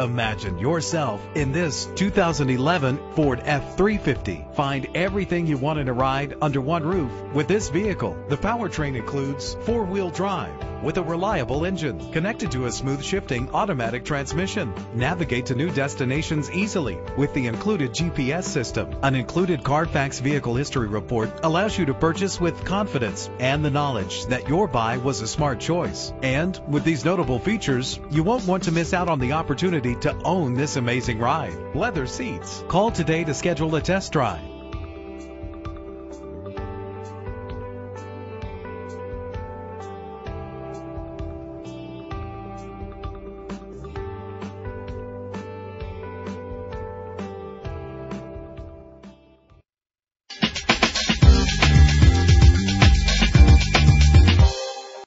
Imagine yourself in this 2011 Ford F-350. Find everything you want in a ride under one roof with this vehicle. The powertrain includes four-wheel drive with a reliable engine connected to a smooth shifting automatic transmission. Navigate to new destinations easily with the included GPS system. An included Carfax vehicle history report allows you to purchase with confidence and the knowledge that your buy was a smart choice. And with these notable features, you won't want to miss out on the opportunity to own this amazing ride. Leather seats. Call today to schedule a test drive.